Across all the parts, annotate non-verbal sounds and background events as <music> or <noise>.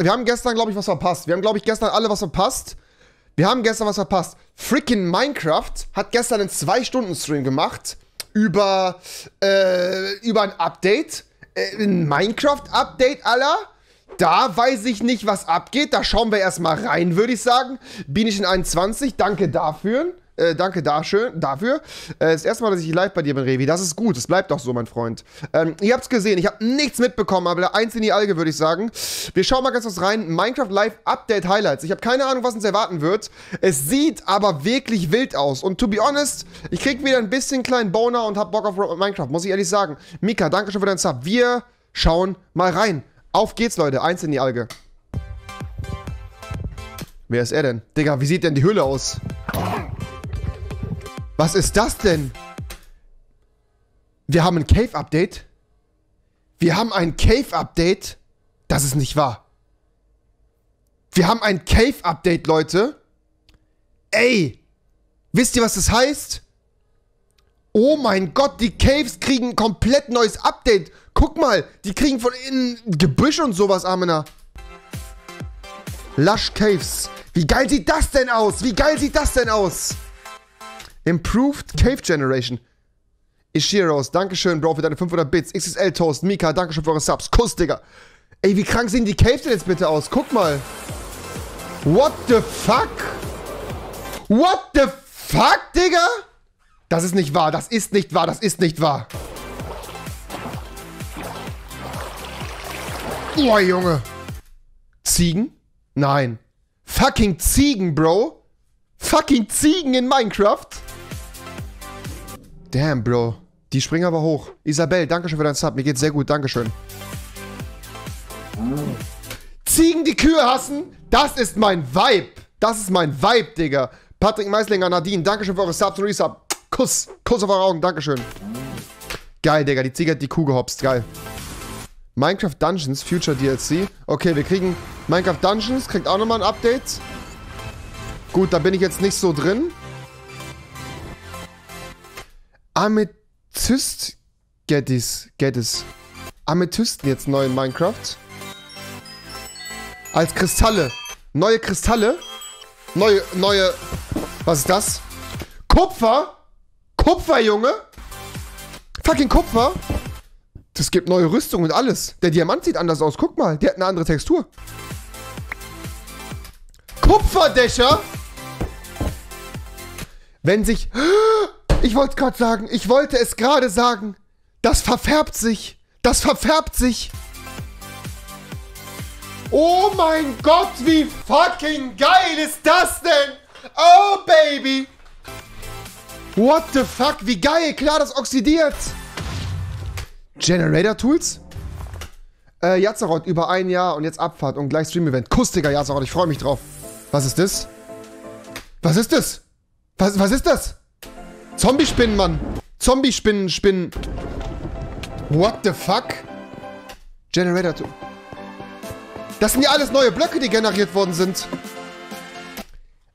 Wir haben gestern, glaube ich, was verpasst. Wir haben, glaube ich, gestern alle was verpasst. Wir haben gestern was verpasst. Freaking Minecraft hat gestern einen 2-Stunden-Stream gemacht über, äh, über ein Update. Äh, ein Minecraft-Update aller. Da weiß ich nicht, was abgeht. Da schauen wir erstmal rein, würde ich sagen. Bin ich in 21. Danke dafür. Äh, danke da schön, dafür. Äh, das erste Mal, dass ich live bei dir bin, Revi. Das ist gut. Das bleibt doch so, mein Freund. Ähm, ihr habt's gesehen. Ich habe nichts mitbekommen, aber eins in die Alge, würde ich sagen. Wir schauen mal ganz kurz rein. Minecraft Live Update Highlights. Ich habe keine Ahnung, was uns erwarten wird. Es sieht aber wirklich wild aus. Und to be honest, ich krieg wieder ein bisschen kleinen Boner und hab Bock auf Minecraft, muss ich ehrlich sagen. Mika, danke schon für deinen Sub. Wir schauen mal rein. Auf geht's, Leute. Eins in die Alge. Wer ist er denn? Digga, wie sieht denn die Hülle aus? Was ist das denn? Wir haben ein Cave-Update. Wir haben ein Cave-Update. Das ist nicht wahr. Wir haben ein Cave-Update, Leute. Ey, wisst ihr, was das heißt? Oh mein Gott, die Caves kriegen ein komplett neues Update. Guck mal, die kriegen von innen Gebüsch und sowas, Amena. Lush Caves. Wie geil sieht das denn aus? Wie geil sieht das denn aus? Improved Cave Generation. Ishiros, Dankeschön, Bro, für deine 500 Bits. XSL Toast, Mika, Dankeschön für eure Subs. Kuss, Digga. Ey, wie krank sehen die Caves denn jetzt bitte aus? Guck mal. What the fuck? What the fuck, Digga? Das ist nicht wahr, das ist nicht wahr, das ist nicht wahr. Boah, Junge. Ziegen? Nein. Fucking Ziegen, Bro. Fucking Ziegen in Minecraft. Damn, Bro. Die springen aber hoch. Isabel, danke schön für deinen Sub. Mir geht's sehr gut, Dankeschön. Ziegen die Kühe hassen? Das ist mein Vibe. Das ist mein Vibe, Digga. Patrick Meislinger, Nadine, Dankeschön für eure Subs und Resub. Kuss. Kuss auf eure Augen, Dankeschön. Geil, Digga. Die Ziege hat die Kuh gehopst. Geil. Minecraft Dungeons Future DLC. Okay, wir kriegen Minecraft Dungeons. Kriegt auch nochmal ein Update. Gut, da bin ich jetzt nicht so drin. Amethyst Geddes. Geddes. Amethysten jetzt neu in Minecraft. Als Kristalle. Neue Kristalle. Neue, neue. Was ist das? Kupfer? Kupfer, Junge? Fucking Kupfer? Das gibt neue Rüstung und alles. Der Diamant sieht anders aus. Guck mal, der hat eine andere Textur. Kupferdächer? Wenn sich... Ich wollte es gerade sagen. Ich wollte es gerade sagen. Das verfärbt sich. Das verfärbt sich. Oh mein Gott, wie fucking geil ist das denn? Oh, Baby. What the fuck? Wie geil. Klar, das oxidiert. Generator Tools? Äh, Yazarot über ein Jahr und jetzt Abfahrt und gleich Stream-Event. Kuss, Digga, Yazarot. Ich freue mich drauf. Was ist das? Was ist das? Was, was ist das? Zombie-Spinnen, Mann. Zombie-Spinnen, Spinnen. What the fuck? Generator. Das sind ja alles neue Blöcke, die generiert worden sind.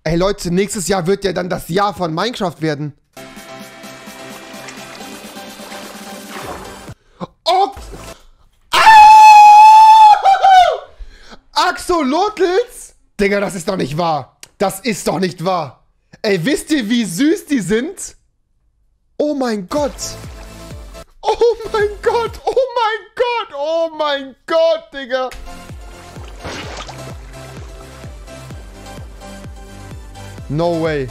Ey, Leute, nächstes Jahr wird ja dann das Jahr von Minecraft werden. Oh! Ah! Axolotls? Digga, das ist doch nicht wahr. Das ist doch nicht wahr. Ey, wisst ihr, wie süß die sind? Oh mein Gott. Oh mein Gott. Oh mein Gott. Oh mein Gott, Digga. No way.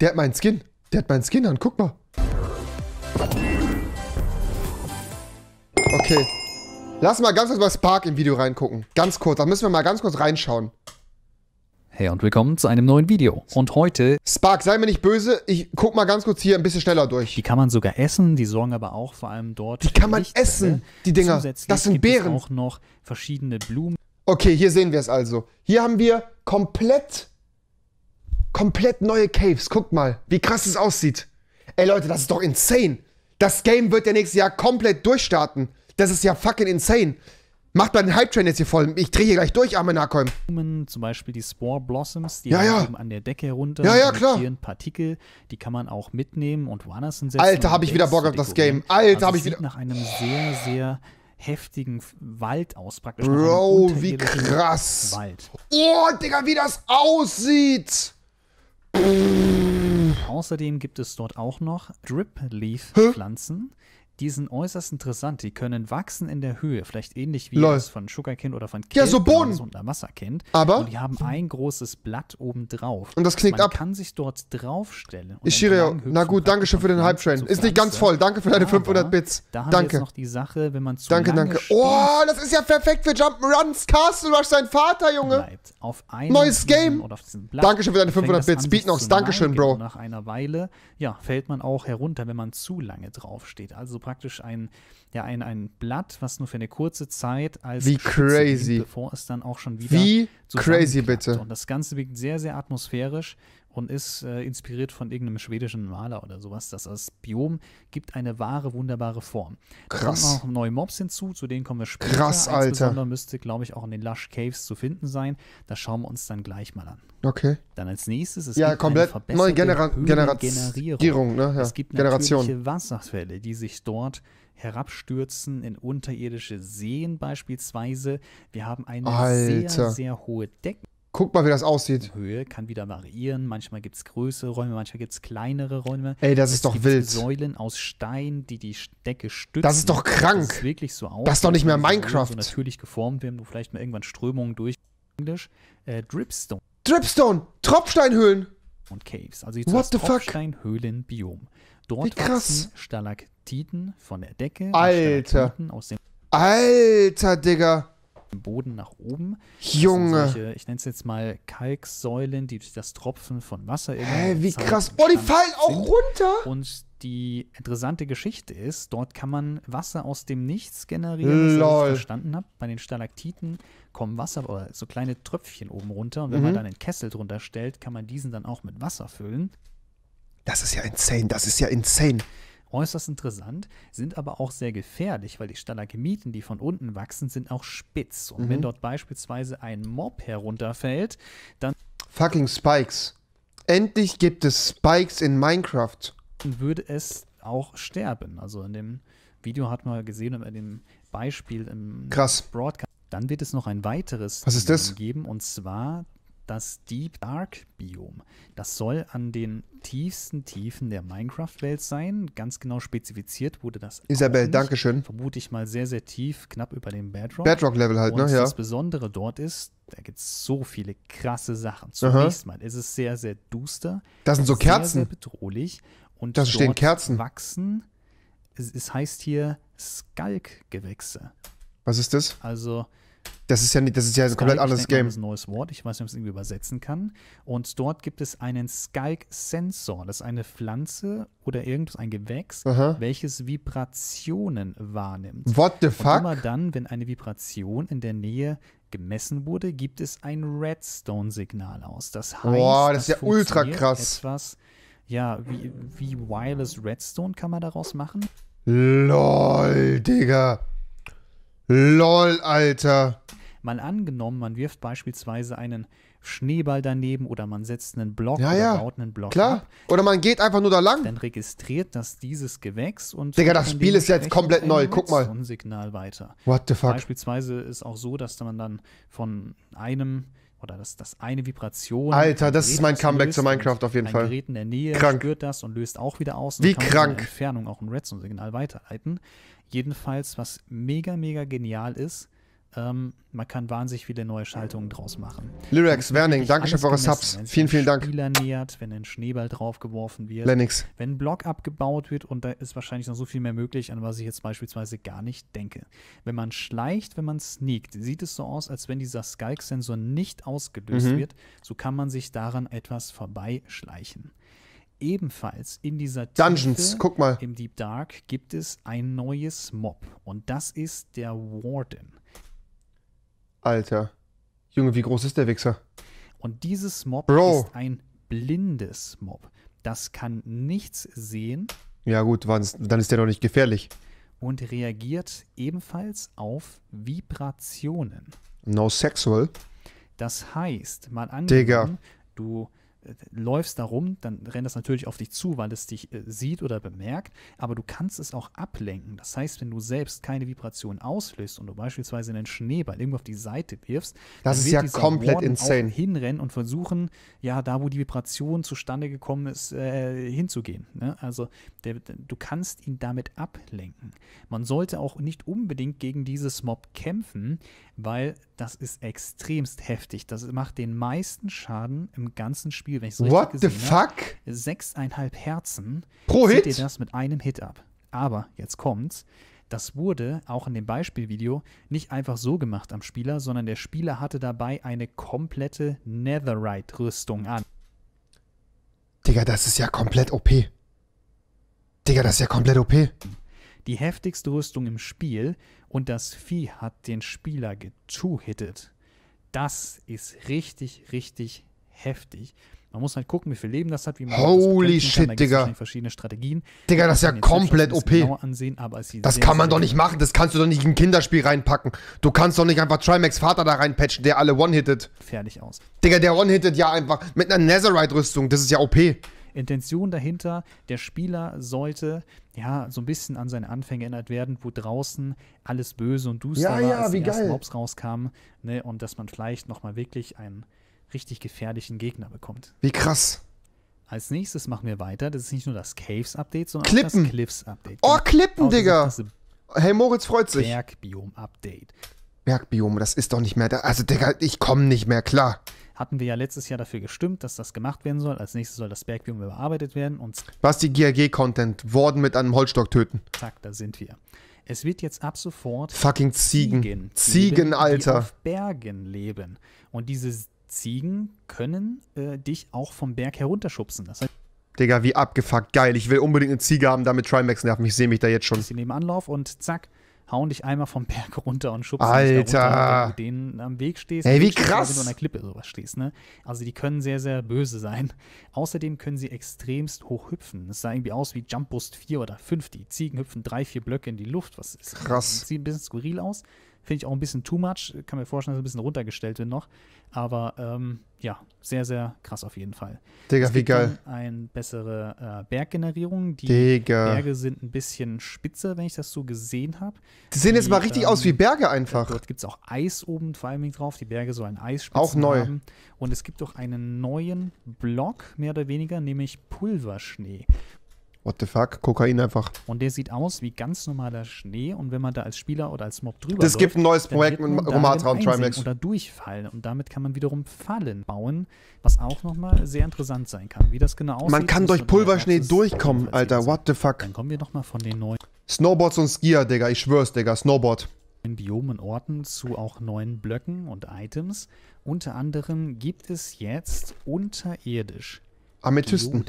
Der hat meinen Skin. Der hat meinen Skin an. Guck mal. Okay. Lass mal ganz kurz bei Spark im Video reingucken. Ganz kurz. Da müssen wir mal ganz kurz reinschauen. Hey und willkommen zu einem neuen Video. Und heute... Spark, sei mir nicht böse. Ich guck mal ganz kurz hier ein bisschen schneller durch. Die kann man sogar essen. Die sorgen aber auch vor allem dort... Die kann man essen, die Dinger. Das sind gibt Beeren. Es auch noch verschiedene Blumen. Okay, hier sehen wir es also. Hier haben wir komplett, komplett neue Caves. Guckt mal, wie krass es aussieht. Ey Leute, das ist doch insane. Das Game wird ja nächstes Jahr komplett durchstarten. Das ist ja fucking insane. Macht mal den Hype-Train jetzt hier voll. Ich drehe hier gleich durch, Amenakoim. Blumen, zum Beispiel die Spore Blossoms, die Ja, ja. eben an der Decke herunter. Ja, ja, klar. emittieren Partikel, die kann man auch mitnehmen und woanders hinsetzen. Alter, um hab ich wieder Bock auf das. Game. Alter, also hab es ich wieder- nach einem sehr, sehr heftigen Wald aus, praktisch. Bro, wie krass. Wald. Oh, Digga, wie das aussieht. Außerdem gibt es dort auch noch Drip-Leaf-Pflanzen. Die sind äußerst interessant. Die können wachsen in der Höhe, vielleicht ähnlich wie Lol. es von Sugarcane oder von Ja, so Kelp, wenn man Bohnen. das unter Wasser kennt. Aber- Und die haben ein großes Blatt oben drauf. Und das knickt man ab. kann sich dort draufstellen. Ishireo, entlang na gut, danke schön für den von Pflanze Ist nicht ganz voll. Danke für deine Aber 500 Bits. Da haben wir Danke. jetzt noch die Sache, wenn man zu Danke, danke. stehen Oh, das ist ja perfekt für Jump'n'Runs. Castle Rush, sein Vater, Junge. bleibt, auf einem Neues Game. Oder auf diesem Blatt, Dankeschön für deine fängt 500 das Bits. Beatnox, Dankeschön, neigen Bro. Nach einer Weile, ja, fällt man auch herunter, wenn man zu lange draufsteht. Also praktisch ein, ja, ein, ein Blatt, was nur für eine kurze Zeit als Wie crazy. dient, bevor es dann auch schon wieder Wie crazy, bitte. Und das Ganze wirkt sehr, sehr atmosphärisch und ist äh, inspiriert von irgendeinem schwedischen Maler oder sowas. Das, das Biom gibt eine wahre, wunderbare Form. Da kommen Krass. noch neue Mobs hinzu, zu denen kommen wir später. Krass, Alter. besonders müsste, glaube ich, auch in den Lush Caves zu finden sein. Das schauen wir uns dann gleich mal an. Okay. Dann als nächstes, es Ja, komplett eine neue Genera. Generierung, ne? Ja. Es gibt Generation. natürliche Wasserfälle, die sich dort herabstürzen in unterirdische Seen beispielsweise. Wir haben eine Alter. sehr, sehr hohe Guck mal, wie das aussieht. Deckenhöhe, kann wieder variieren. Manchmal gibt es größere Räume, manchmal gibt es kleinere Räume. Ey, das Es ist doch wild. Säulen aus Stein, die die Decke stützen. Das ist doch krank. Das sieht wirklich so aus. Das ist doch nicht mehr als wenn die Minecraft. So natürlich geformt werden, wo vielleicht mal irgendwann Strömungen durch Englisch. Äh, Dripstone Dripstone, Tropfsteinhöhlen. und Caves. Also What das the? Tropfsteinhöhlenbiom. Wie Dort krass. wachsen Stalaktiten von der Decke. Alter. Aus dem Alter, Digga. Boden nach oben. Junge. Solche, ich nenne es jetzt mal Kalksäulen, die durch das Tropfen von Wasser Hä, wie krass. Oh, die fallen auch runter. Und die interessante Geschichte ist, dort kann man Wasser aus dem Nichts generieren, das Lol. ich verstanden habe. Bei den Stalaktiten kommen Wasser oder so kleine Tröpfchen oben runter. Und wenn Mhm. man dann einen Kessel drunter stellt, kann man diesen dann auch mit Wasser füllen. Das ist ja insane. Das ist ja insane. Äußerst interessant, sind aber auch sehr gefährlich, weil die Stalagmiten, die von unten wachsen, sind auch spitz. Und Mhm. wenn dort beispielsweise ein Mob herunterfällt, dann Fucking Spikes. Endlich gibt es Spikes in Minecraft. würde es auch sterben. Also in dem Video hat man gesehen, in dem Beispiel im Krass. Broadcast. Dann wird es noch ein weiteres Was ist das? geben und zwar das Deep Dark Biom. Das soll an den tiefsten Tiefen der Minecraft-Welt sein. Ganz genau spezifiziert wurde das. Isabel, nicht. Dankeschön. Vermute ich mal sehr, sehr tief, knapp über dem Bedrock. Bedrock-Level halt, und ne? Ja. das Besondere dort ist, da gibt es so viele krasse Sachen. Aha. Zunächst mal ist es sehr, sehr duster. Das sind so Sehr, sehr Kerzen. bedrohlich. Und Da stehen dort Kerzen. wachsen, es, es heißt hier Skalkgewächse. Was ist das? Also Das ist ja nicht, das ist ja ein Skalk, komplett anderes Game. Das ist ein neues Wort. Ich weiß nicht, ob ich es irgendwie übersetzen kann. Und dort gibt es einen Skalk-Sensor. Das ist eine Pflanze oder irgendwas, ein Gewächs, Aha. welches Vibrationen wahrnimmt. What the Und immer fuck? dann, wenn eine Vibration in der Nähe gemessen wurde, gibt es ein Redstone-Signal aus. Das heißt, Boah, das ist ja ultra krass. Etwas, ja, wie, wie Wireless Redstone kann man daraus machen. LOL, Digga. LOL, Alter. Mal angenommen, man wirft beispielsweise einen Schneeball daneben oder man setzt einen Block Ja, oder ja. baut einen Block Klar. ab, Oder man geht einfach nur da lang. dann registriert das dieses Gewächs und Digga, das Spiel ist jetzt komplett neu. Guck mal. Redstone-Signal weiter. What the fuck? Beispielsweise ist auch so, dass man dann von einem oder dass das eine Vibration. Alter, ein das Gerät ist mein Comeback zu Minecraft auf jeden ein Fall. Gerät in der Nähe Krank. spürt das und löst auch wieder aus. Wie krank. Entfernung auch ein Redstone-Signal weiterleiten. Jedenfalls, was mega, mega genial ist, ähm, man kann wahnsinnig viele neue Schaltungen draus machen. Lyrax, Werning, Dankeschön alles für eure Subs. Vielen, vielen Dank. Spieler nähert, wenn ein Schneeball draufgeworfen wird, Lennox. wenn ein Block abgebaut wird und da ist wahrscheinlich noch so viel mehr möglich, an was ich jetzt beispielsweise gar nicht denke. Wenn man schleicht, wenn man sneakt, sieht es so aus, als wenn dieser Skalk-Sensor nicht ausgelöst Mhm. wird. So kann man sich daran etwas vorbeischleichen. Ebenfalls in dieser Tiefe, Dungeons, guck mal. im Deep Dark gibt es ein neues Mob und das ist der Warden. Alter. Junge, wie groß ist der Wichser? Und dieses Mob Bro. ist ein blindes Mob. Das kann nichts sehen Ja, gut, dann ist der doch nicht gefährlich. und reagiert ebenfalls auf Vibrationen. No sexual. Das heißt, mal Digga. angenommen, du äh, läufst da rum, dann rennt das natürlich auf dich zu, weil es dich äh, sieht oder bemerkt, aber du kannst es auch ablenken. Das heißt, wenn du selbst keine Vibration auslöst und du beispielsweise einen Schneeball irgendwo auf die Seite wirfst, Das dann ist ja komplett Warden insane. Auch hinrennen und versuchen, ja, da wo die Vibration zustande gekommen ist, äh, hinzugehen. Ne? Also der, du kannst ihn damit ablenken. Man sollte auch nicht unbedingt gegen dieses Mob kämpfen, weil das ist extremst heftig. Das macht den meisten Schaden im ganzen Spiel, wenn ich es richtig What the gesehen habe. fuck? Sechseinhalb Herzen Pro Hit? ihr das mit einem Hit ab. Aber jetzt kommt's. Das wurde auch in dem Beispielvideo nicht einfach so gemacht am Spieler, sondern der Spieler hatte dabei eine komplette Netherite-Rüstung an. Digga, das ist ja komplett OP. Digga, das ist ja komplett OP. Die heftigste Rüstung im Spiel und das Vieh hat den Spieler getwo-hittet. Das ist richtig, richtig heftig. Man muss halt gucken, wie viel Leben das hat, wie man Holy das shit, kann. Da Digga. verschiedene Strategien. Digga, das ist ja komplett OP. Ansehen, Das kann man doch nicht machen. Das kannst du doch nicht in ein Kinderspiel reinpacken. Du kannst doch nicht einfach Trimax Vater da reinpatchen, der alle one-hittet. fertig aus. Digga, der one-hittet ja einfach mit einer Netherite-Rüstung. Das ist ja OP. Intention dahinter, der Spieler sollte ja so ein bisschen an seine Anfänge erinnert werden, wo draußen alles böse und duster Ja, war, ja, als wie die ersten. Mobs rauskamen, ne, und dass man vielleicht nochmal wirklich einen richtig gefährlichen Gegner bekommt. Wie krass. Als nächstes machen wir weiter. Das ist nicht nur das Caves-Update, sondern auch Klippen. das Cliffs-Update. Oh, Klippen, Genau Digga. Hey, Moritz freut sich. Bergbiom-Update. Bergbiome, das ist doch nicht mehr da. Also, Digga, ich komme nicht mehr klar. Hatten wir ja letztes Jahr dafür gestimmt, dass das gemacht werden soll. Als nächstes soll das Bergbiom überarbeitet werden und Was die GRG-Content? Worden mit einem Holzstock töten. zack, da sind wir. Es wird jetzt ab sofort Fucking Ziegen. Ziegen, Ziegen, leben, Die Alter. auf Bergen leben. Und diese Ziegen können äh, dich auch vom Berg herunterschubsen. Das heißt, Digga, wie abgefuckt. Geil. Ich will unbedingt eine Ziege haben, damit Trimax nerven. Ich sehe mich da jetzt schon. sie nehmen Anlauf und zack, hauen dich einmal vom Berg <laughs> runter und schubsen dich da Alter. runter, wenn du denen am Weg stehst. Ey, wie krass. Wenn du an der Klippe sowas stehst, ne? Also die können sehr, sehr böse sein. <laughs> Außerdem können sie extremst hoch hüpfen. Es sah irgendwie aus wie Jump Boost 4 oder 5. Die Ziegen hüpfen drei, vier Blöcke in die Luft. Was ist Krass. Sieht ein bisschen skurril aus. Finde ich auch ein bisschen too much. Kann mir vorstellen, dass es ein bisschen runtergestellt wird noch. Aber ähm, ja, sehr, sehr krass auf jeden Fall. Digga, wie geil. eine bessere äh, Berggenerierung. Die Digga. Berge sind ein bisschen spitzer, wenn ich das so gesehen habe. Die sehen jetzt die, mal richtig ähm, aus wie Berge einfach. Dort gibt es auch Eis oben vor allem drauf. Die Berge sollen Eisspitzen Auch neu. haben. Und es gibt auch einen neuen Block, mehr oder weniger, nämlich Pulverschnee. What the fuck? Kokain einfach. Und der sieht aus wie ganz normaler Schnee. Und wenn man da als Spieler oder als Mob drüber Das läuft, gibt ein neues Projekt mit man Romatra und darin Trimax. Oder durchfallen. Und damit kann man wiederum Fallen bauen, was auch nochmal sehr interessant sein kann. Wie das genau aussieht. Man kann durch Pulverschnee in durchkommen, Alter. What the fuck? Dann kommen wir nochmal von den neuen Snowboards und Skier, Digga. Ich schwör's, Digga. Snowboard. Biomen, Orten zu auch neuen Blöcken und Items. Unter anderem gibt es jetzt unterirdisch Amethysten.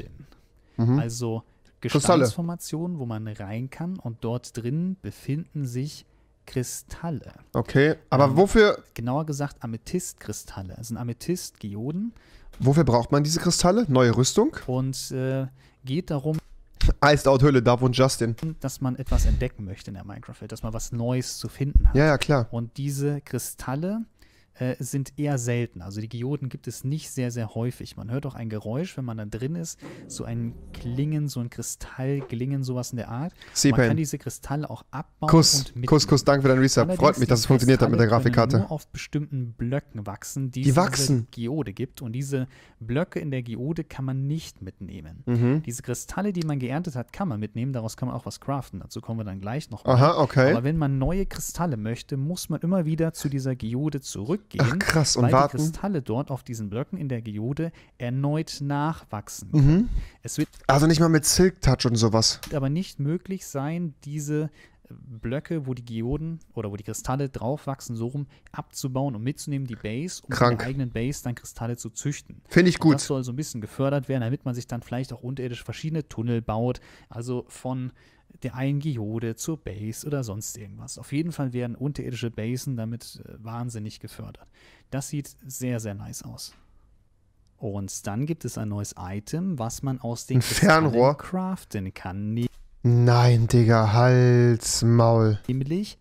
Mhm. Also. Gesteinsformationen, wo man rein kann und dort drin befinden sich Kristalle. Okay. Aber Ähm, wofür, Genauer gesagt Amethystkristalle. Es sind Amethyst-Geoden wofür braucht man diese Kristalle? Neue Rüstung? und äh, geht darum, Iced Out Höhle, da wohnt Justin. dass man etwas entdecken möchte in der Minecraft-Welt, dass man was Neues zu finden hat. Ja, ja, klar. Und diese Kristalle äh, sind eher selten. Also die Geoden gibt es nicht sehr, sehr häufig. Man hört auch ein Geräusch, wenn man da drin ist, so ein Klingen, so ein Kristallglingen, sowas in der Art. Man kann diese Kristalle auch abbauen Kuss. Kuss, Kuss, danke für deinen Resub. Allerdings, Freut mich, dass es diese funktioniert hat mit der Grafikkarte. nur auf bestimmten Blöcken wachsen, die, Die wachsen. dieser Geode gibt. Und diese Blöcke in der Geode kann man nicht mitnehmen. Mhm. Diese Kristalle, die man geerntet hat, kann man mitnehmen. Daraus kann man auch was craften. Dazu kommen wir dann gleich noch. Aha, okay. Aber wenn man neue Kristalle möchte, muss man immer wieder zu dieser Geode zurückgehen. Ach, krass. Und weil warten. die Kristalle dort auf diesen Blöcken in der Geode erneut nachwachsen. Mhm. Es wird Also nicht mal mit Silk Touch und sowas. aber nicht möglich sein, diese äh, Blöcke, wo die Geoden oder wo die Kristalle drauf wachsen, so rum abzubauen und mitzunehmen, die Base, um Krank. in der eigenen Base dann Kristalle zu züchten. Finde ich Und Das gut. soll so ein bisschen gefördert werden, damit man sich dann vielleicht auch unterirdisch verschiedene Tunnel baut. Also von der einen Geode zur Base oder sonst irgendwas. Auf jeden Fall werden unterirdische Basen damit äh, wahnsinnig gefördert. Das sieht sehr, sehr nice aus. Und dann gibt es ein neues Item, was man aus den Fernrohr? Craften kann, Nein, Digga, Hals, Maul. nämlich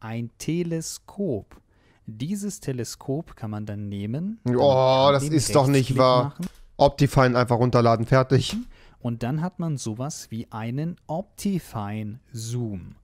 ein Teleskop. Dieses Teleskop kann man dann nehmen. Oh, das ist doch nicht wahr. Machen, Optifine einfach runterladen, fertig. Und dann hat man sowas wie einen Optifine Zoom.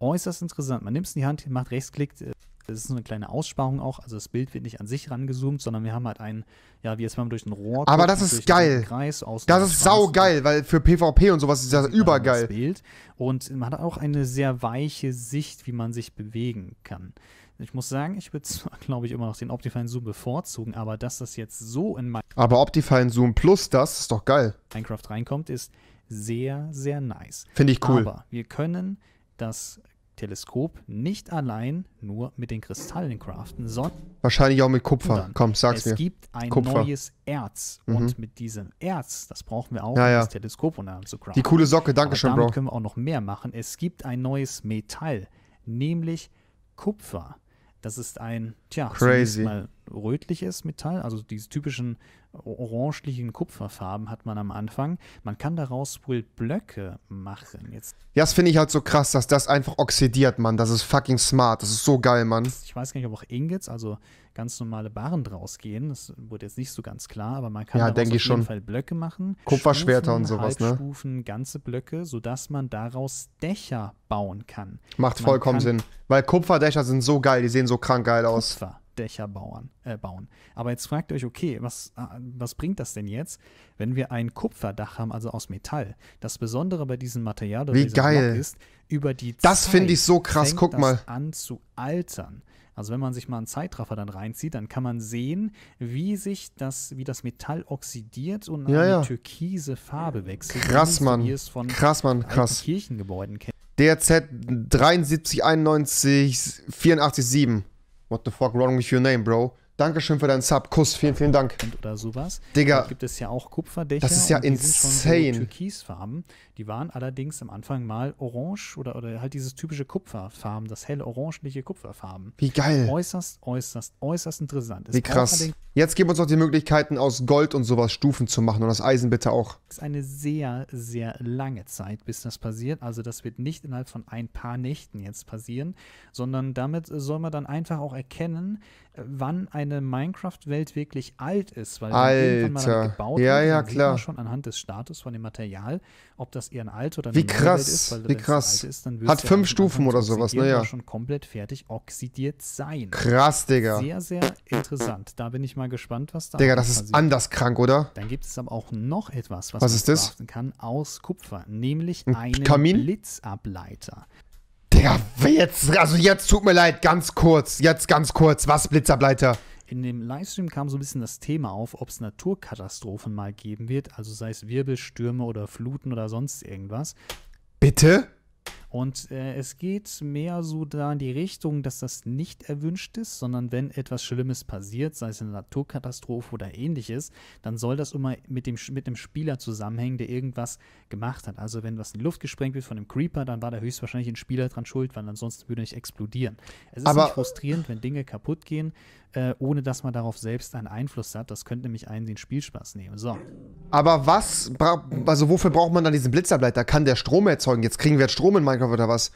Äußerst interessant. Man nimmt es in die Hand, macht Rechtsklick. äh, Das ist so eine kleine Aussparung auch. Also das Bild wird nicht an sich rangezoomt, sondern wir haben halt einen, ja, wie jetzt man durch ein Rohr Aber das ist geil. Kreis außen Das ist sau geil, weil für PvP und sowas ist das man das übergeil. Bild. Und man hat auch eine sehr weiche Sicht, wie man sich bewegen kann. Ich muss sagen, ich würde zwar, <laughs> glaube ich, immer noch den Optifine Zoom bevorzugen, aber dass das jetzt so in Aber Optifine Zoom plus das ist doch geil. Minecraft reinkommt, ist sehr, sehr nice. Finde ich cool. Aber wir können das Teleskop nicht allein nur mit den Kristallen craften, sondern Wahrscheinlich auch mit Kupfer. Komm, sag's es mir. gibt ein Kupfer. neues Erz. Mhm. Und mit diesem Erz, das brauchen wir auch, Ja, um ja. das Teleskop unter zu craften. Die coole Socke, Aber Dankeschön, damit Bro. können wir auch noch mehr machen. Es gibt ein neues Metall, nämlich Kupfer. Das ist ein, tja, Crazy. mal rötliches Metall, also diese typischen orangelichen Kupferfarben hat man am Anfang. Man kann daraus wohl Blöcke machen. Jetzt, Ja, das finde ich halt so krass, dass das einfach oxidiert, Mann. Das ist fucking smart. Das ist so geil, Mann. ich weiß gar nicht, ob auch Ingots, also ganz normale Barren draus gehen. Das wurde jetzt nicht so ganz klar, aber man kann Ja, daraus auf ich jeden schon. Fall Blöcke machen. Kupferschwerter Stufen, und sowas, ne? Halbstufen, ganze Blöcke, sodass man daraus Dächer bauen kann. Macht Man vollkommen kann- Sinn. Weil Kupferdächer sind so geil, die sehen so krank geil aus. Kupferdächer bauen, äh, bauen. Aber jetzt fragt ihr euch, okay, was, äh, was bringt das denn jetzt, wenn wir ein Kupferdach haben, also aus Metall? Das Besondere bei diesem Material oder Wie geil. Ist, über die Das finde ich so krass, guck mal. an zu altern. Also wenn man sich mal einen Zeitraffer dann reinzieht, dann kann man sehen, wie sich das, wie das Metall oxidiert und Ja, eine ja. türkise Farbe wechselt. Krass, Mann. Krass, Mann, krass. Kirchengebäuden kennt. DRZ 73 91 84 7. What the fuck wrong with your name, Bro? Dankeschön für deinen Sub. Kuss, vielen, vielen Dank. oder sowas. Digga, Dort gibt es ja auch Kupferdächer. das ist ja insane. So türkisfarben. Die waren allerdings am Anfang mal orange oder, oder halt dieses typische Kupferfarben, das helle orangeliche Kupferfarben. Wie geil. Äußerst, äußerst, äußerst interessant. Es Wie krass. Jetzt geben uns noch die Möglichkeiten, aus Gold und sowas Stufen zu machen. Und das Eisen bitte auch. eine sehr, sehr lange Zeit, bis das passiert. Also das wird nicht innerhalb von ein paar Nächten jetzt passieren, sondern damit soll man dann einfach auch erkennen, wann eine Minecraft-Welt wirklich alt ist. Weil wenn irgendwann mal Alter. damit gebaut Ja, wird, ja, klar. man schon anhand des Status von dem Material, ob das eher ein alt oder eine Wie krass, ist. Weil wie krass. Ist, Hat ja fünf Stufen oder sowas, ne, ja. schon komplett fertig oxidiert sein. Krass, Digga. Sehr, sehr interessant. Da bin ich mal gespannt, was da Digga, das ist passiert. anders krank, oder? Dann gibt es aber auch noch etwas, was, Was man ist das? kann aus Kupfer, nämlich Ein einen Kamin? Blitzableiter. Digga, jetzt, also jetzt tut mir leid, ganz kurz, jetzt ganz kurz, was Blitzableiter? In dem Livestream kam so ein bisschen das Thema auf, ob es Naturkatastrophen mal geben wird, also sei es Wirbelstürme oder Fluten oder sonst irgendwas. Bitte? Und äh, es geht mehr so da in die Richtung, dass das nicht erwünscht ist, sondern wenn etwas Schlimmes passiert, sei es eine Naturkatastrophe oder ähnliches, dann soll das immer mit dem, mit dem Spieler zusammenhängen, der irgendwas gemacht hat. Also wenn was in die Luft gesprengt wird von einem Creeper, dann war da höchstwahrscheinlich ein Spieler dran schuld, weil ansonsten würde er nicht explodieren. Es ist Aber- nicht frustrierend, wenn Dinge kaputt gehen, äh, ohne dass man darauf selbst einen Einfluss hat. Das könnte nämlich einen den Spielspaß nehmen. So. Aber was, also wofür braucht man dann diesen Blitzableiter? Kann der Strom erzeugen? Jetzt kriegen wir jetzt Strom in Minecraft oder was?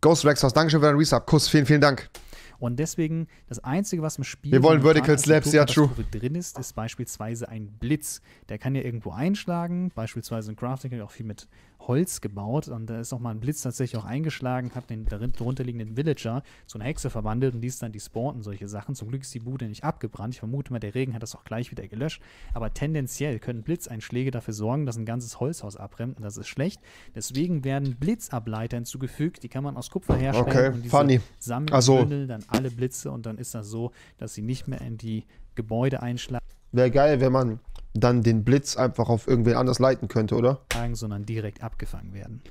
Ghost Rexhaus, Dankeschön für deinen Resub. Kuss, vielen, vielen Dank. Und deswegen, das Einzige, was im Spiel Wir wollen Vertical Slaps, ja, true. Drin ist, ist beispielsweise ein Blitz. Der kann ja irgendwo einschlagen. Beispielsweise in Crafting habe ich auch viel mit Holz gebaut. Und da ist auch mal ein Blitz tatsächlich auch eingeschlagen, hat den darunter liegenden Villager zu einer Hexe verwandelt und die ist dann die und solche Sachen. Zum Glück ist die Bude nicht abgebrannt. Ich vermute mal, der Regen hat das auch gleich wieder gelöscht. Aber tendenziell können Blitzeinschläge dafür sorgen, dass ein ganzes Holzhaus abbrennt. Und das ist schlecht. Deswegen werden Blitzableiter hinzugefügt. Die kann man aus Kupfer herstellen. Okay, und diese funny. sammeln Also- dann alle Blitze und dann ist das so, dass sie nicht mehr in die Gebäude einschlagen, Wäre geil, wenn man dann den Blitz einfach auf irgendwen anders leiten könnte, oder? sondern direkt abgefangen werden.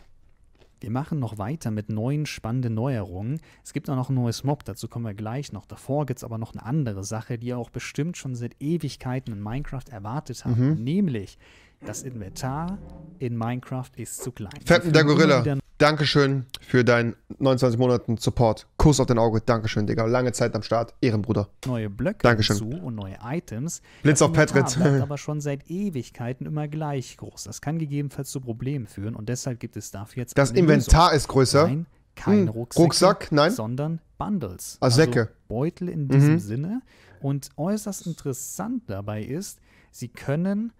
Wir machen noch weiter mit neuen spannenden Neuerungen. Es gibt auch noch ein neues Mob, dazu kommen wir gleich noch. Davor gibt es aber noch eine andere Sache, die ihr auch bestimmt schon seit Ewigkeiten in Minecraft erwartet habt. Mhm. Nämlich, das Inventar in Minecraft ist zu klein. Fetten der Gorilla. Dankeschön für deinen 29 Monaten Support. Kuss auf dein Auge. Dankeschön, Digga. Lange Zeit am Start. Ehrenbruder. neue Blöcke Dankeschön. hinzu und neue Items. Blitz Das auf Petrit. <laughs> aber schon seit Ewigkeiten immer gleich groß. Das kann gegebenenfalls zu Problemen führen und deshalb gibt es dafür jetzt Das Inventar ist größer. Lösung. Nein, keine Hm, Rucksäcke, Rucksack, nein. sondern Bundles. Ah, Säcke. Beutel in diesem Mhm. Sinne. Und äußerst interessant dabei ist, sie können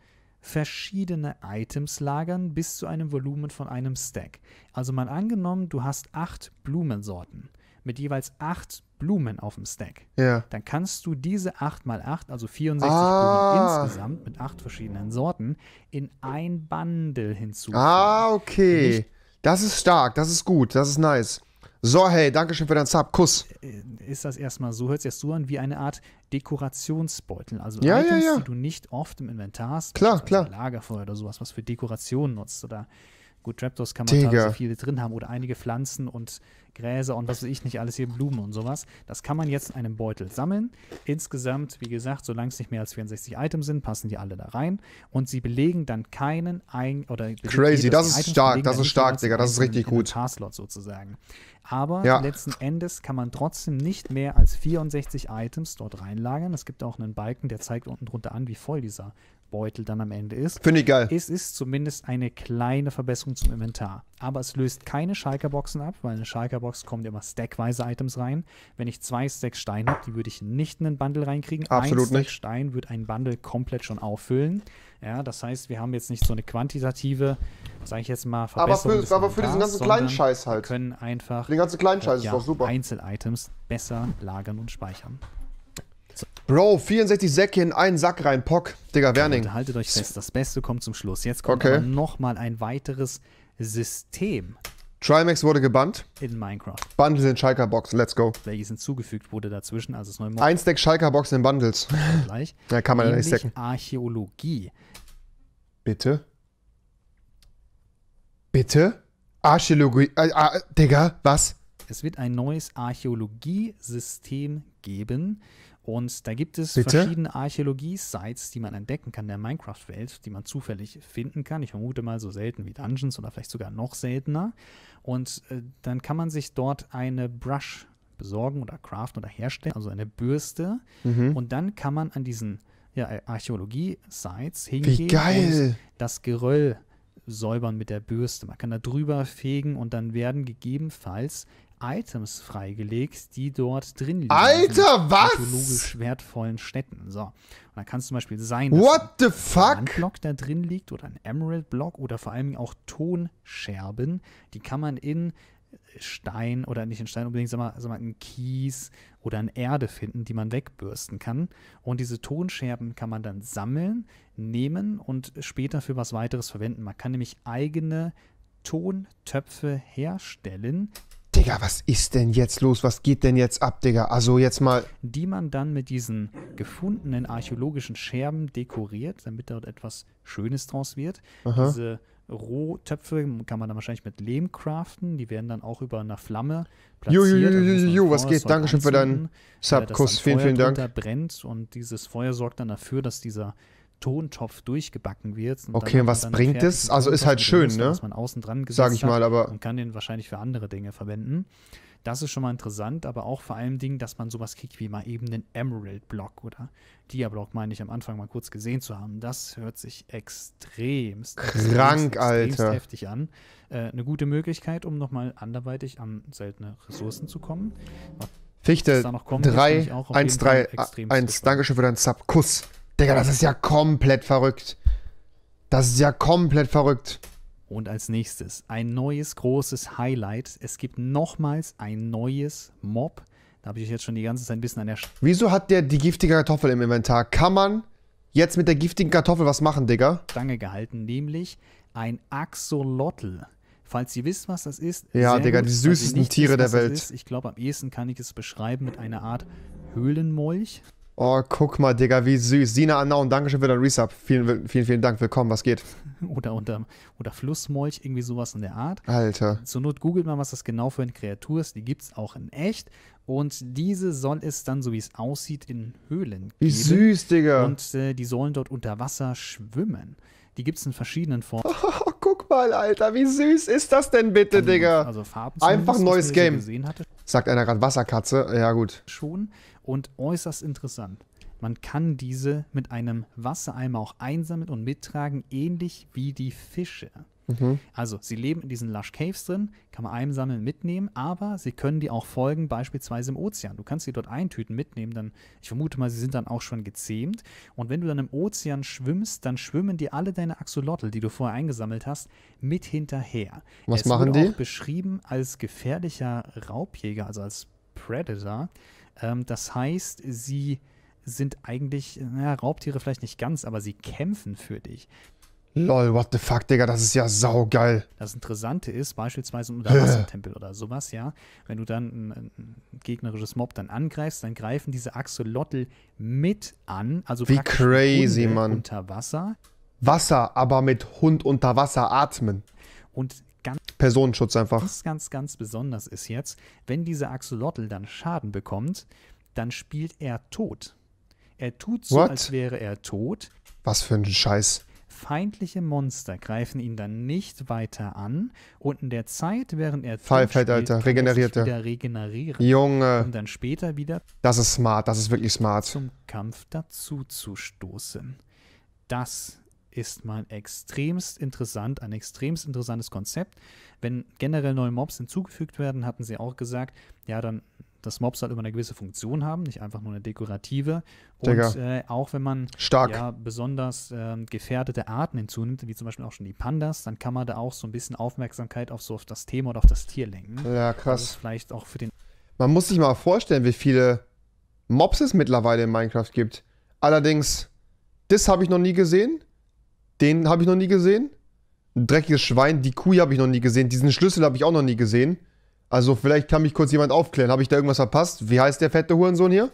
verschiedene Items lagern bis zu einem Volumen von einem Stack. Also mal angenommen, du hast acht Blumensorten mit jeweils acht Blumen auf dem Stack. Ja. Dann kannst du diese 8 mal 8, also 64 Ah. Blumen insgesamt mit acht verschiedenen Sorten, in ein Bundle hinzufügen. Ah, okay. Nicht- Das ist stark, das ist gut, das ist nice. So, hey, danke schön für deinen Sub. Kuss. Äh, Ist das erstmal so, hört sich das so an wie eine Art Dekorationsbeutel. Also Ja, ja, Items, ja. die du nicht oft im Inventar hast. Klar, klar. Lagerfeuer oder sowas, was für Dekoration nutzt. Oder gut, Trapdoors kann man Digga. teilweise viele drin haben. Oder einige Pflanzen und Gräser und was weiß ich nicht, alles hier Blumen und sowas. Das kann man jetzt in einem Beutel sammeln. Insgesamt, wie gesagt, solange es nicht mehr als 64 Items sind, passen die alle da rein. Und sie belegen dann keinen ein oder Crazy, das ist Items stark, das ist stark, Digga, das ist richtig gut. Inventarslot sozusagen. Aber Ja. letzten Endes kann man trotzdem nicht mehr als 64 Items dort reinlagern. Es gibt auch einen Balken, der zeigt unten drunter an, wie voll dieser Beutel dann am Ende ist. Finde ich geil. Es ist zumindest eine kleine Verbesserung zum Inventar. Aber es löst keine Schalker-Boxen ab, weil eine Schalker-Box kommt immer stackweise Items rein. Wenn ich zwei Stacks Stein habe, die würde ich nicht in einen Bundle reinkriegen. Absolut ein Stack nicht. Stein wird ein Bundle komplett schon auffüllen. Ja, das heißt, wir haben jetzt nicht so eine quantitative, sage ich jetzt mal, Aber Verbesserung für, des aber für diesen ganzen kleinen Scheiß Wir halt. können einfach Für den ganzen kleinen Scheiß ja, ist doch super. Einzel-Items besser lagern und speichern. Bro, 64 Säcke in einen Sack rein, Pock. Digga, Werning. Und haltet euch fest, das Beste kommt zum Schluss. Jetzt kommt Okay. nochmal ein weiteres System Trimax wurde gebannt. in Minecraft, Bundles in Schalker Box, let's go. welches hinzugefügt wurde dazwischen, also das neue Mod Ein Stack Schalker Box in Bundles. <laughs> gleich. Ja, kann man ja nicht stacken. Archäologie. Bitte? Bitte? Archäologie. Äh, äh, Digga, was? Es wird ein neues Archäologiesystem geben. Und da gibt es Bitte? verschiedene Archäologie-Sites, die man entdecken kann in der Minecraft-Welt, die man zufällig finden kann. Ich vermute mal so selten wie Dungeons oder vielleicht sogar noch seltener. Und äh, dann kann man sich dort eine Brush besorgen oder craften oder herstellen, also eine Bürste. Mhm. Und dann kann man an diesen ja, Archäologie-Sites hingehen und das Geröll säubern mit der Bürste. Man kann da drüber fegen und dann werden gegebenenfalls Items freigelegt, die dort drin liegen. Alter, in diesen was? Archäologisch wertvollen Städten. So. Und da kann es zum Beispiel sein, dass What the ein fuck? Sandblock da drin liegt oder ein Emerald-Block oder vor allem auch Tonscherben. Die kann man in Stein oder nicht in Stein unbedingt, sag mal in Kies oder in Erde finden, die man wegbürsten kann. Und diese Tonscherben kann man dann sammeln, nehmen und später für was weiteres verwenden. Man kann nämlich eigene Tontöpfe herstellen, Digga, was ist denn jetzt los? Was geht denn jetzt ab, Digga? Also jetzt mal. die man dann mit diesen gefundenen archäologischen Scherben dekoriert, damit dort etwas Schönes draus wird. Aha. Diese Rohtöpfe kann man dann wahrscheinlich mit Lehm craften. Die werden dann auch über einer Flamme platziert. muss jo, man jo, was geht? Dankeschön für deinen anzünden, Sub, dass Kuss. dann Vielen, vielen Dank. brennt und dieses Feuer sorgt dann dafür, dass dieser Tontopf durchgebacken wird. Okay, was bringt es? Also ist halt schön, Muster, ne? das man außen dran Sag ich mal, aber. und kann den wahrscheinlich für andere Dinge verwenden. Das ist schon mal interessant, aber auch vor allem Dingen, dass man sowas kriegt wie mal eben einen Emerald-Block oder Dia-Block, meine ich am Anfang mal kurz gesehen zu haben. Das hört sich extremst, Krank, extremst, Alter. heftig an. Äh, eine gute Möglichkeit, um nochmal anderweitig an seltene Ressourcen zu kommen. Fichte Was da noch kommt, ist 3, nämlich auch auf 1, jeden Fall 3, extrem 1. gespannt. Dankeschön für deinen Sub. Kuss. Digga, das ist ja komplett verrückt. Das ist ja komplett verrückt. Und als nächstes ein neues großes Highlight. Es gibt nochmals ein neues Mob. Da habe ich euch jetzt schon die ganze Zeit ein bisschen an der Wieso hat der die giftige Kartoffel im Inventar? Kann man jetzt mit der giftigen Kartoffel was machen, Digga? Stange gehalten, nämlich ein Axolotl. Falls ihr wisst, was das ist. Ja, Digga, gut. die süßesten Tiere wisst, der Welt. Ist, ich glaube, am ehesten kann ich es beschreiben mit einer Art Höhlenmolch. Oh, guck mal, Digga, wie süß. Sina Annaun, Dankeschön für deinen Resub. Vielen, vielen, vielen Dank. Willkommen, was geht? <laughs> Oder, unter, oder Flussmolch, irgendwie sowas in der Art. Alter. Zur Not googelt mal, was das genau für eine Kreatur ist. Die gibt es auch in echt. Und diese soll es dann, so wie es aussieht, in Höhlen Wie geben. süß, Digga. Und äh, die sollen dort unter Wasser schwimmen. Die gibt es in verschiedenen Formen. <laughs> Oh, guck mal, Alter, wie süß ist das denn bitte, Digga? Also Farben Einfach neues Game. Sagt einer gerade Wasserkatze. Ja, gut. schon. Und äußerst interessant. Man kann diese mit einem Wassereimer auch einsammeln und mittragen, ähnlich wie die Fische. Mhm. Also, sie leben in diesen Lush Caves drin, kann man einsammeln, mitnehmen, aber sie können dir auch folgen, beispielsweise im Ozean. Du kannst sie dort eintüten, mitnehmen, dann, ich vermute mal, sie sind dann auch schon gezähmt. Und wenn du dann im Ozean schwimmst, dann schwimmen dir alle deine Axolotl, die du vorher eingesammelt hast, mit hinterher. Was es machen wurde die? auch beschrieben als gefährlicher Raubjäger, also als Predator. Ähm, das heißt, sie sind eigentlich, naja, Raubtiere vielleicht nicht ganz, aber sie kämpfen für dich. Lol, what the fuck, Digga, das ist ja saugeil. Das Interessante ist, beispielsweise im Unterwassertempel oder sowas, ja, wenn du dann ein, ein, gegnerisches Mob dann angreifst, dann greifen diese Axolotl mit an, also Wie crazy, Hunde Mann. unter Wasser Wasser, aber mit Hund unter Wasser atmen. und ganz, Personenschutz einfach. ganz, ganz, ganz besonders ist jetzt, wenn dieser Axolotl dann Schaden bekommt, dann spielt er tot. Er tut so, What? als wäre er tot. Was für ein Scheiß. Feindliche Monster greifen ihn dann nicht weiter an und in der Zeit, während er spielt, Alter, kann er wieder regenerieren, Junge, um dann später wieder das ist smart, das ist wirklich smart. zum Kampf dazu zu stoßen. Das ist mal extremst interessant, ein extremst interessantes Konzept. Wenn generell neue Mobs hinzugefügt werden, hatten sie auch gesagt, ja, dann dass Mobs halt immer eine gewisse Funktion haben, nicht einfach nur eine dekorative. Und äh, auch wenn man ja, besonders ähm, gefährdete Arten hinzunimmt, wie zum Beispiel auch schon die Pandas, dann kann man da auch so ein bisschen Aufmerksamkeit auf so auf das Thema oder auf das Tier lenken. Ja, ist krass. vielleicht auch für den Man muss sich mal vorstellen, wie viele Mobs es mittlerweile in Minecraft gibt. Allerdings, das habe ich noch nie gesehen. Den habe ich noch nie gesehen. Ein dreckiges Schwein, die Kuh habe ich noch nie gesehen. Diesen Schlüssel habe ich auch noch nie gesehen. Also vielleicht kann mich kurz jemand aufklären. Habe ich da irgendwas verpasst? Wie heißt der fette Hurensohn hier?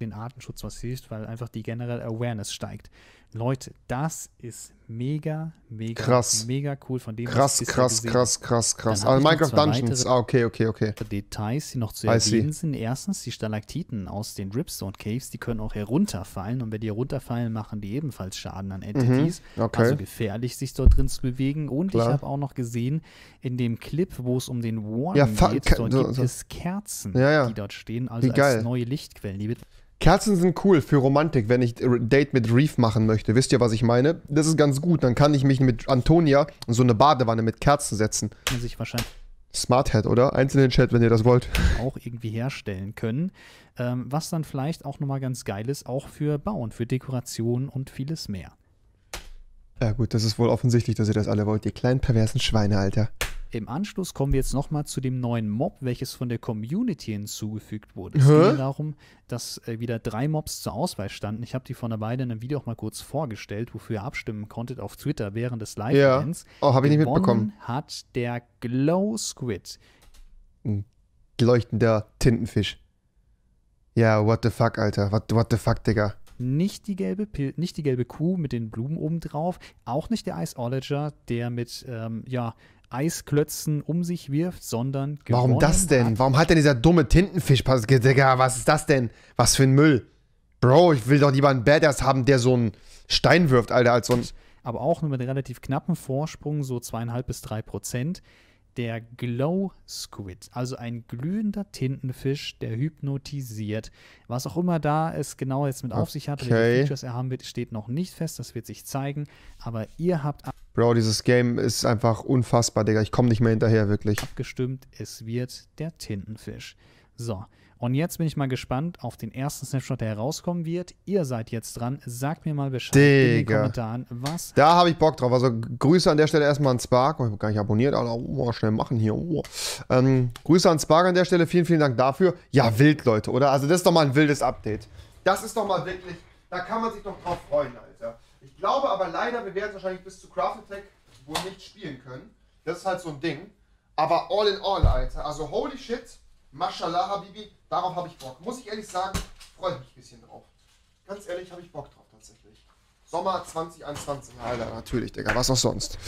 den Artenschutz was hilft, weil einfach die generelle Awareness steigt. Leute, das ist mega, mega, Krass. mega cool von dem, Krass, bisher krass, gesehen krass, krass, krass. Hab Also Minecraft Dungeons. Ah, okay, okay, okay. Details, die noch zu erwähnen sind. Erstens, die Stalaktiten aus den Ripstone Caves, die können auch herunterfallen und wenn die herunterfallen, machen die ebenfalls Schaden an Entities. Mhm, okay. Also gefährlich, sich dort drin zu bewegen. Und Klar. ich habe auch noch gesehen, in dem Clip, wo es um den Warren Ja, geht, dort so- gibt so. es Kerzen, Ja, ja. die dort stehen, also als neue Lichtquellen. Die Kerzen sind cool für Romantik, wenn ich Date mit Reef machen möchte. Wisst ihr, was ich meine? Das ist ganz gut. Dann kann ich mich mit Antonia in so eine Badewanne mit Kerzen setzen. man sich wahrscheinlich Smarthead, oder? Einzeln in den Chat, wenn ihr das wollt. auch irgendwie herstellen können. Ähm, was dann vielleicht auch nochmal ganz geil ist, auch für Bauen, für Dekoration und vieles mehr. Ja gut, das ist wohl offensichtlich, dass ihr das alle wollt. Ihr kleinen perversen Schweine, Alter. Im Anschluss kommen wir jetzt nochmal zu dem neuen Mob, welches von der Community hinzugefügt wurde. Es Hä? ging darum, dass äh, wieder drei Mobs zur Auswahl standen. Ich habe die vor einer Weile in einem Video auch mal kurz vorgestellt, wofür ihr abstimmen konntet auf Twitter während des Live-Events. Oh, habe ich nicht mitbekommen. hat der Glow Squid. Leuchtender Tintenfisch. Ja, what the fuck, Alter. What, what the fuck, Digga. Nicht die, gelbe Pil nicht die gelbe Kuh mit den Blumen oben drauf, auch nicht der Iceologer, der mit ähm, ja, Eisklötzen um sich wirft, sondern Warum das denn? Hat. Warum hat denn dieser dumme Tintenfisch... Digga, was ist das denn? Was für ein Müll. Bro, ich will doch lieber einen Badass haben, der so einen Stein wirft, Alter, als so ein... Aber auch nur mit relativ knappem Vorsprung, so zweieinhalb bis drei Prozent. Der Glow Squid, also ein glühender Tintenfisch, der hypnotisiert. Was auch immer da es genau jetzt mit auf sich hat, Okay. welche Features er haben wird, steht noch nicht fest. Das wird sich zeigen. Aber ihr habt Bro, dieses Game ist einfach unfassbar, Digga. Ich komme nicht mehr hinterher, wirklich. abgestimmt, es wird der Tintenfisch. So, und jetzt bin ich mal gespannt auf den ersten Snapshot, der herauskommen wird. Ihr seid jetzt dran. Sagt mir mal Bescheid in den Digga. Kommentaren, was Da habe ich Bock drauf. Also Grüße an der Stelle erstmal an Spark. Oh, ich habe gar nicht abonniert, aber oh, schnell machen hier. Oh. Ähm, Grüße an Spark an der Stelle. Vielen, vielen Dank dafür. Ja, wild, Leute, oder? Also das ist doch mal ein wildes Update. Das ist doch mal wirklich, da kann man sich doch drauf freuen, Alter. Ich glaube aber leider, wir werden wahrscheinlich bis zu Craft Attack wohl nicht spielen können. Das ist halt so ein Ding. Aber all in all, Alter. Also holy shit, mashallah, Habibi, darauf habe ich Bock. Muss ich ehrlich sagen, freue ich mich ein bisschen drauf. Ganz ehrlich, habe ich Bock drauf tatsächlich. Sommer 2021, Alter, natürlich, Digga, was auch sonst.